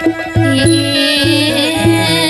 Yeah.